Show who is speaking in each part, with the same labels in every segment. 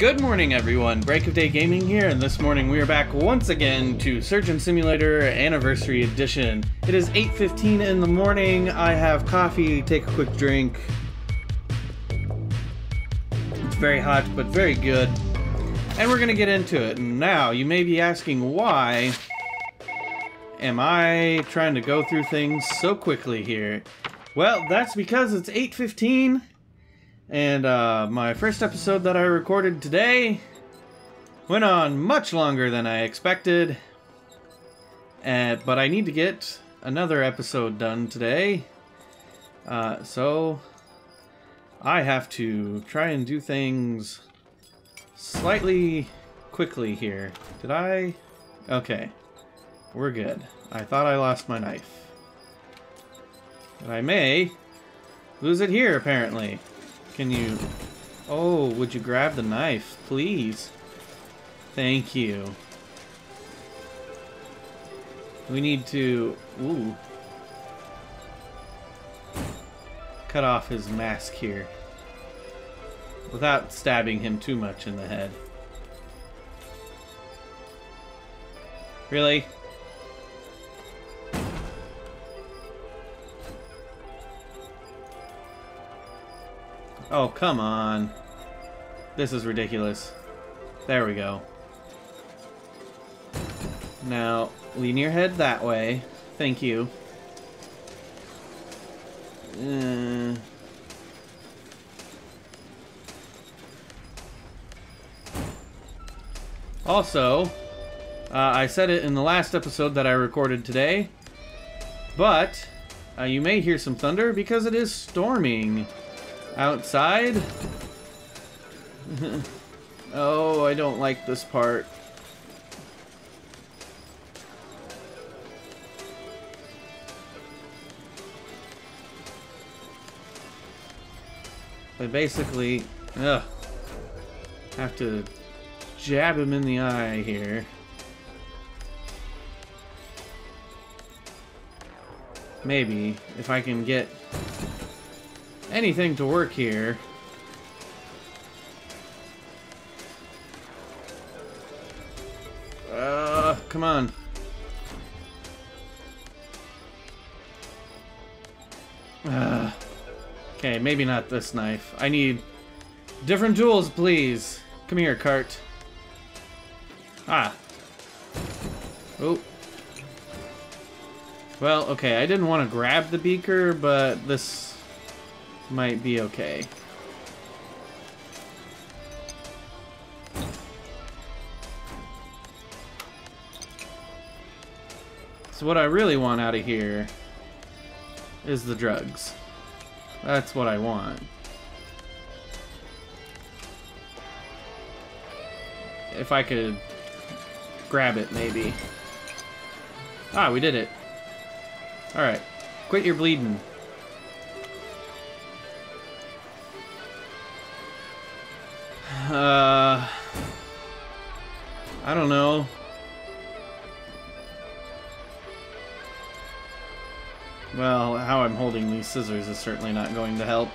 Speaker 1: Good morning, everyone. Break of Day Gaming here, and this morning we are back once again to Surgeon Simulator Anniversary Edition. It is 8.15 in the morning. I have coffee, take a quick drink. It's very hot, but very good. And we're gonna get into it. Now, you may be asking why am I trying to go through things so quickly here? Well, that's because it's 8.15 and uh, my first episode that I recorded today went on much longer than I expected. Uh, but I need to get another episode done today. Uh, so I have to try and do things slightly quickly here. Did I? Okay. We're good. I thought I lost my knife. But I may lose it here, apparently. Can you... Oh, would you grab the knife, please? Thank you. We need to... Ooh. Cut off his mask here. Without stabbing him too much in the head. Really? Oh, come on. This is ridiculous. There we go. Now, lean your head that way. Thank you. Uh... Also, uh, I said it in the last episode that I recorded today, but uh, you may hear some thunder because it is storming outside. oh, I don't like this part. I basically, ugh, have to jab him in the eye here. Maybe, if I can get anything to work here. Uh, come on. Uh, okay, maybe not this knife. I need different tools, please. Come here, cart. Ah. Oh. Well, okay, I didn't want to grab the beaker, but this might be okay. So what I really want out of here is the drugs. That's what I want. If I could grab it, maybe. Ah, we did it. Alright. Quit your bleeding. I don't know. Well, how I'm holding these scissors is certainly not going to help.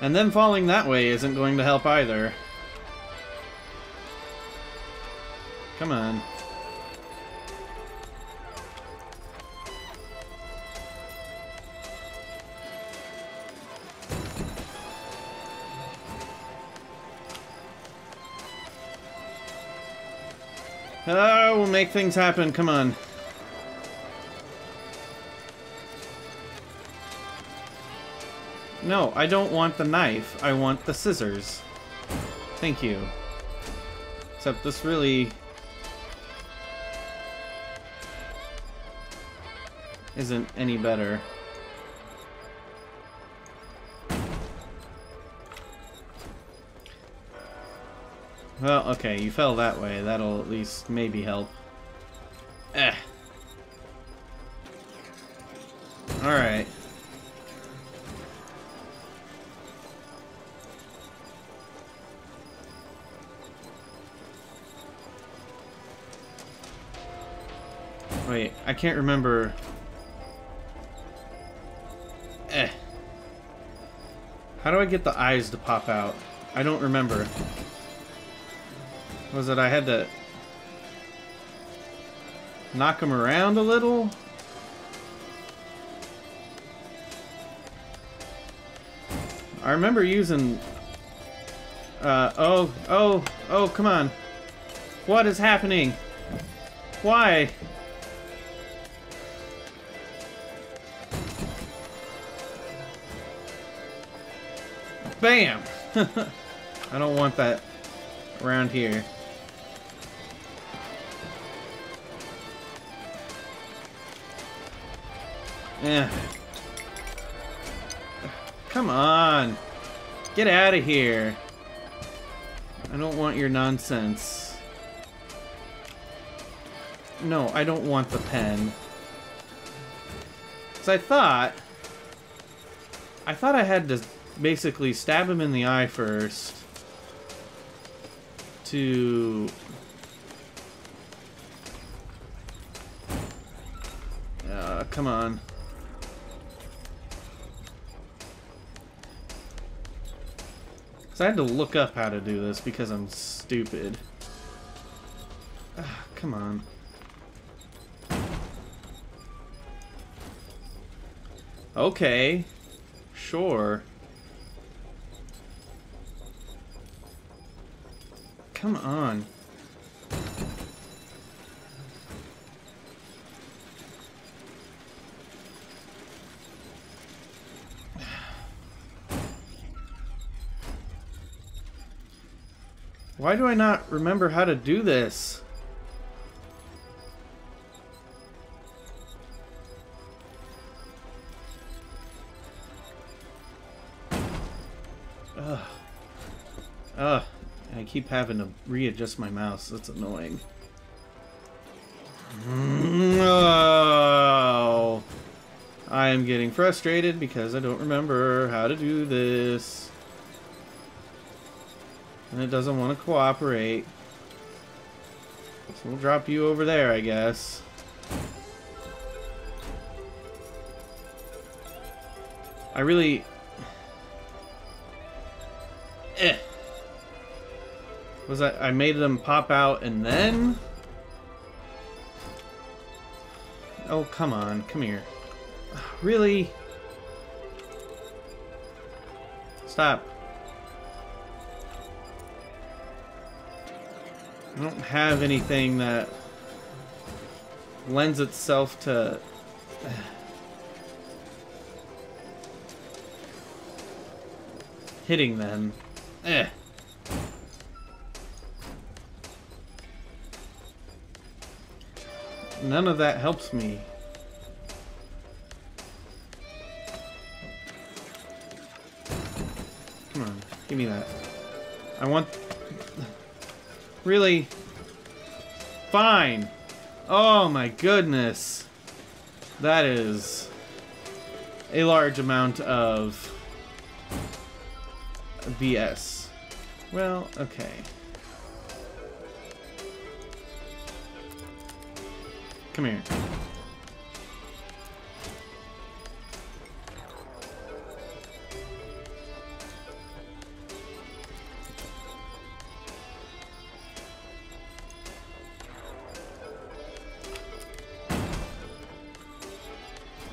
Speaker 1: And then falling that way isn't going to help either. Come on. Make things happen. Come on. No, I don't want the knife. I want the scissors. Thank you. Except this really... isn't any better. Well, okay, you fell that way. That'll at least maybe help. Eh. Alright. Wait, I can't remember... Eh. How do I get the eyes to pop out? I don't remember. Was it I had to knock him around a little? I remember using... Uh, oh, oh, oh, come on. What is happening? Why? Bam! I don't want that around here. Yeah. Come on. Get out of here. I don't want your nonsense. No, I don't want the pen. Because I thought... I thought I had to basically stab him in the eye first. To... Uh, come on. So I had to look up how to do this because I'm stupid. Ah, come on. Okay. Sure. Come on. Why do I not remember how to do this? Ugh. Ugh. I keep having to readjust my mouse. That's annoying. No. I am getting frustrated because I don't remember how to do this. And it doesn't want to cooperate. So we'll drop you over there, I guess. I really... Eh. Was that... I made them pop out and then... Oh, come on. Come here. Really? Stop. I don't have anything that lends itself to hitting them. Eh. None of that helps me. Come on, give me that. I want Really? Fine. Oh my goodness. That is a large amount of BS. Well, okay. Come here.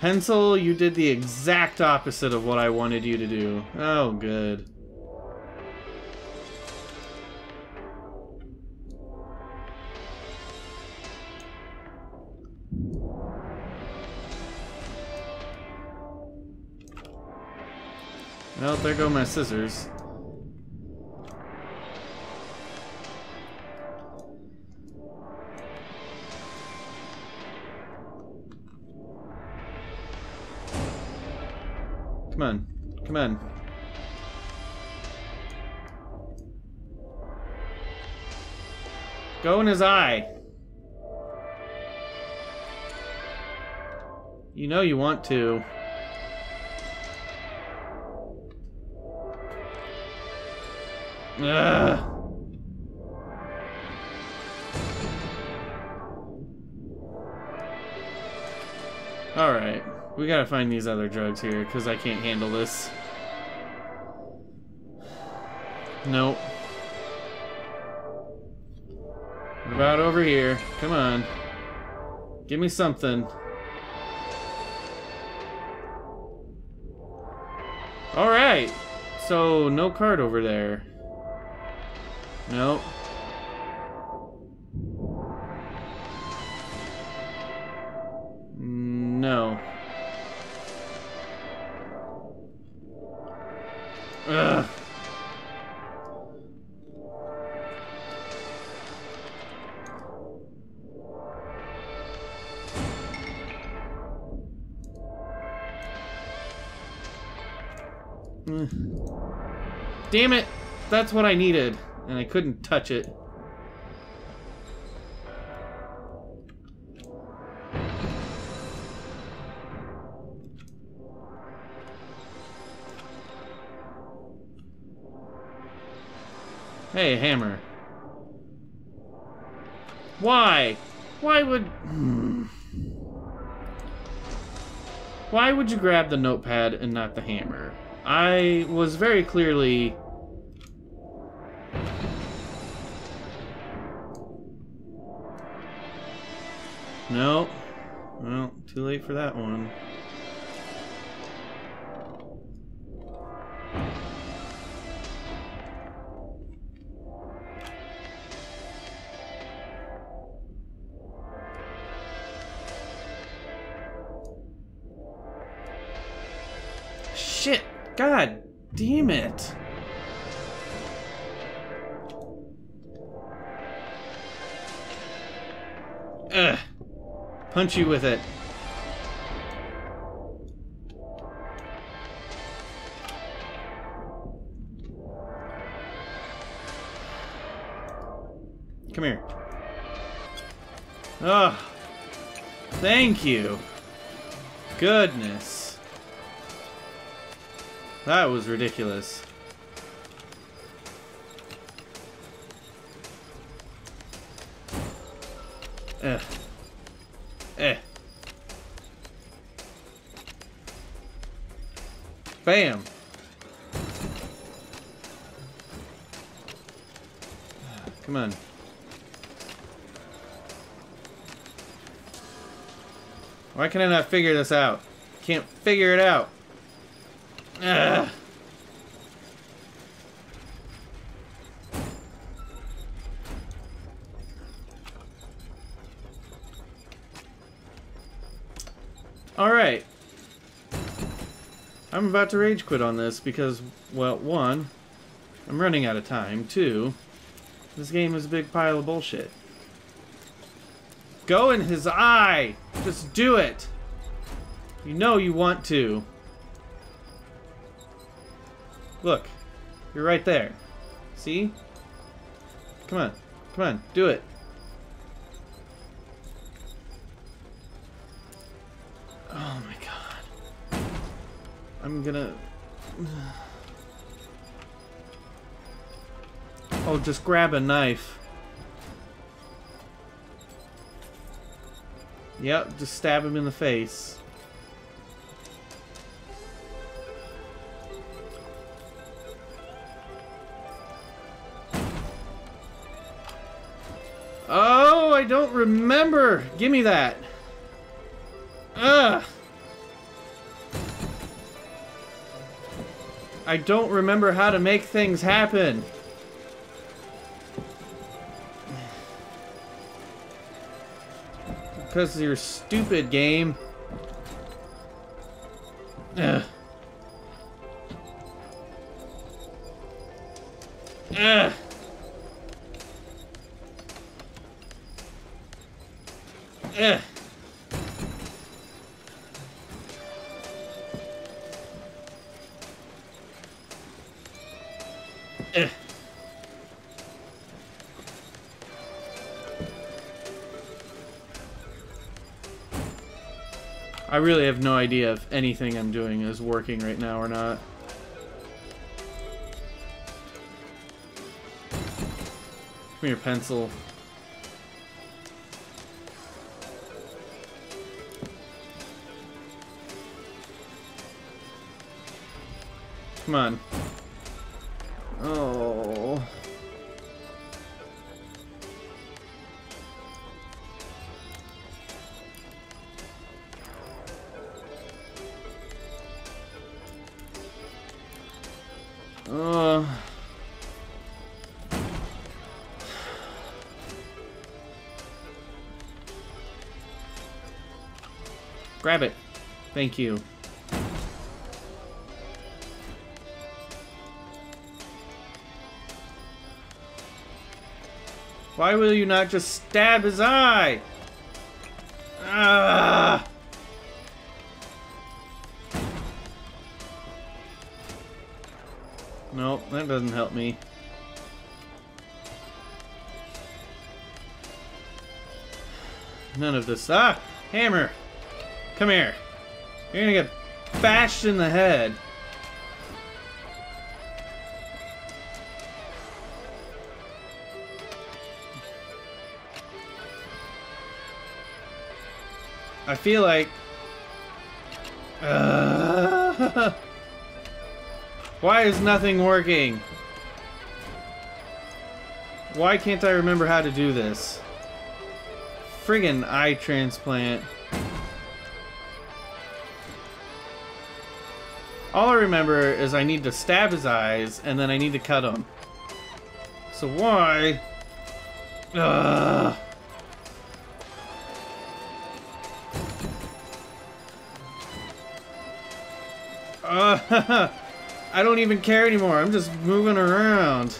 Speaker 1: Pencil, you did the exact opposite of what I wanted you to do. Oh, good. Well, there go my scissors. Come on. Come on. Go in his eye. You know you want to. Ugh. We gotta find these other drugs here, because I can't handle this. Nope. What about over here? Come on. Give me something. Alright. So, no card over there. Nope. Damn it! That's what I needed, and I couldn't touch it. Hey, hammer. Why? Why would... Why would you grab the notepad and not the hammer? I was very clearly... No. Well, too late for that one. Shit! God damn it! Punch you with it. Come here. Oh, thank you. Goodness. That was ridiculous. Ugh. Bam. Come on. Why can I not figure this out? Can't figure it out. Ugh. Alright. I'm about to rage quit on this because, well, one, I'm running out of time. Two, this game is a big pile of bullshit. Go in his eye! Just do it! You know you want to. Look. You're right there. See? Come on. Come on. Do it. Oh my. I'm gonna... Oh, just grab a knife. Yep, just stab him in the face. Oh, I don't remember. Give me that. Ugh. I don't remember how to make things happen. Because of your stupid game. Ugh. Ugh. Ugh. I really have no idea if anything I'm doing is working right now or not. Come here, pencil. Come on. Grab it. Thank you. Why will you not just stab his eye? Ah! Nope, that doesn't help me. None of this. Ah! Hammer! Come here. You're gonna get bashed in the head. I feel like... Uh, why is nothing working? Why can't I remember how to do this? Friggin' eye transplant. All I remember is I need to stab his eyes, and then I need to cut him. So why... Ugh. Uh, I don't even care anymore. I'm just moving around.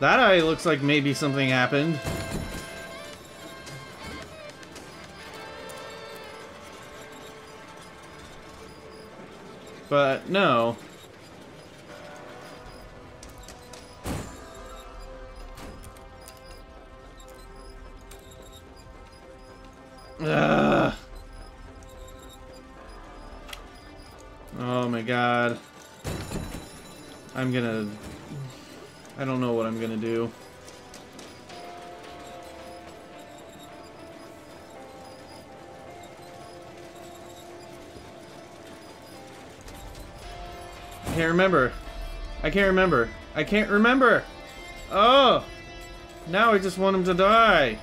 Speaker 1: That eye looks like maybe something happened. But no. I don't know what I'm gonna do. I can't remember. I can't remember. I can't remember! Oh! Now I just want him to die.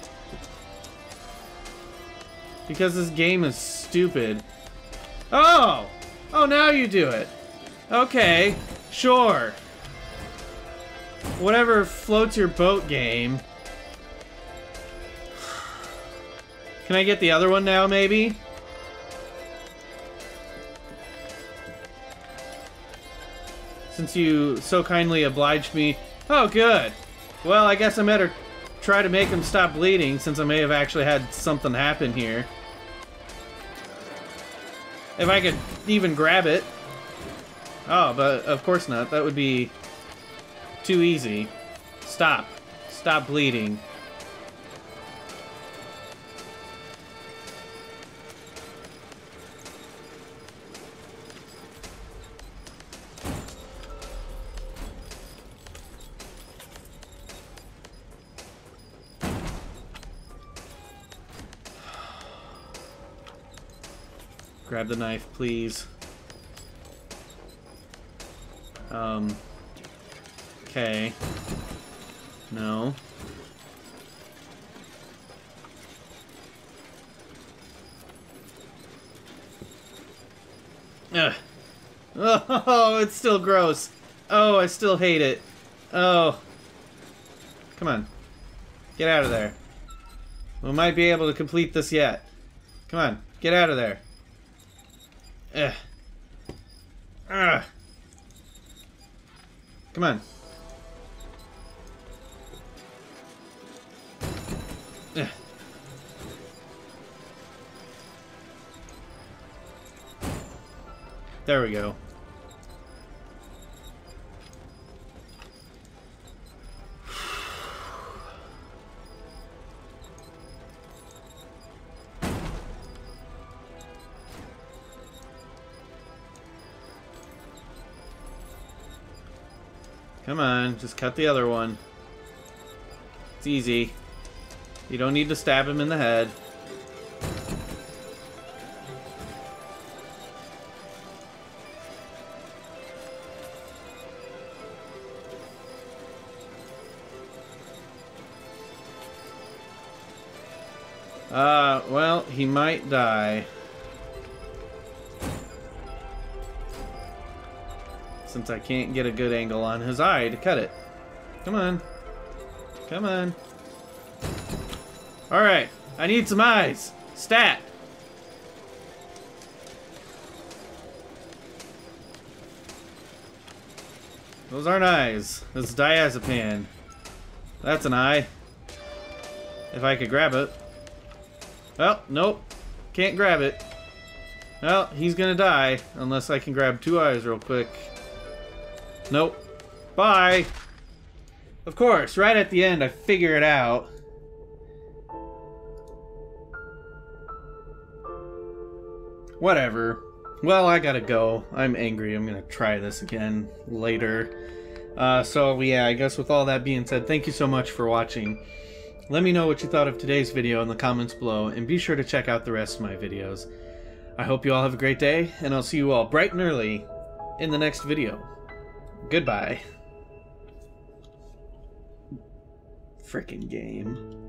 Speaker 1: Because this game is stupid. Oh! Oh, now you do it. Okay, sure. Whatever floats your boat game. Can I get the other one now, maybe? Since you so kindly obliged me. Oh, good. Well, I guess I better try to make him stop bleeding, since I may have actually had something happen here. If I could even grab it. Oh, but of course not. That would be too easy. Stop. Stop bleeding. Grab the knife, please. Um. Okay. No. Ugh. Oh, it's still gross. Oh, I still hate it. Oh. Come on. Get out of there. We might be able to complete this yet. Come on. Get out of there. Ugh. Ugh. Come on. There we go. Come on, just cut the other one. It's easy. You don't need to stab him in the head. He might die. since I can't get a good angle on his eye to cut it. Come on. Come on. Alright, I need some eyes. Stat! Those aren't eyes. This is diazepam. That's an eye. If I could grab it. Well, nope. Can't grab it. Well, he's gonna die unless I can grab two eyes real quick. Nope. Bye! Of course, right at the end I figure it out. Whatever. Well, I gotta go. I'm angry. I'm gonna try this again later. Uh, so, yeah, I guess with all that being said, thank you so much for watching. Let me know what you thought of today's video in the comments below, and be sure to check out the rest of my videos. I hope you all have a great day, and I'll see you all bright and early in the next video. Goodbye. Frickin' game.